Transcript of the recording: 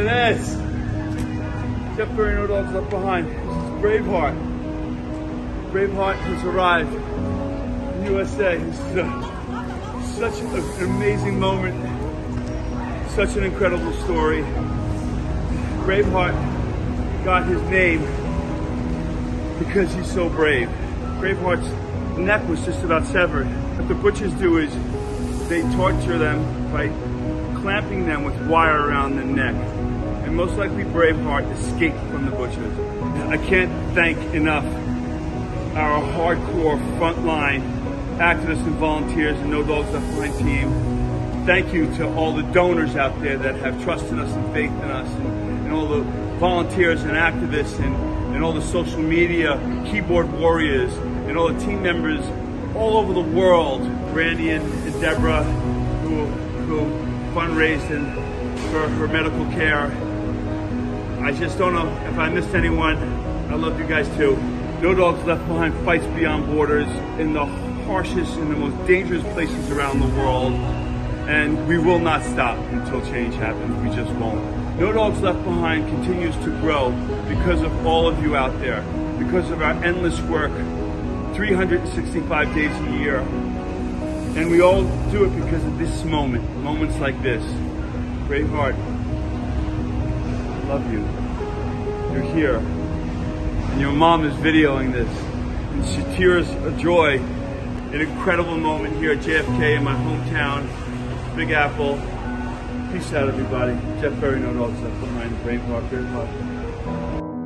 this. Jeff Beri, No Dogs Left Behind. Braveheart. Braveheart has arrived in USA. This is a, such an amazing moment, such an incredible story. Braveheart got his name because he's so brave. Braveheart's neck was just about severed. What the butchers do is they torture them by clamping them with wire around the neck. And most likely Braveheart escaped from the butchers. I can't thank enough our hardcore frontline activists and volunteers and No Dogs Left Behind team. Thank you to all the donors out there that have trusted us and faith in us and, and all the volunteers and activists and, and all the social media keyboard warriors and all the team members all over the world. Randy and, and Deborah who, who fundraised and for her medical care. I just don't know if I missed anyone. I love you guys too. No Dogs Left Behind fights beyond borders in the harshest and the most dangerous places around the world. And we will not stop until change happens. We just won't. No Dogs Left Behind continues to grow because of all of you out there, because of our endless work, 365 days a year. And we all do it because of this moment, moments like this. Braveheart, love you. You're here. And your mom is videoing this. And she tears of joy. An incredible moment here at JFK in my hometown, Big Apple. Peace out, everybody. Jeff Beri, No Dogs Left Behind, Braveheart, Braveheart.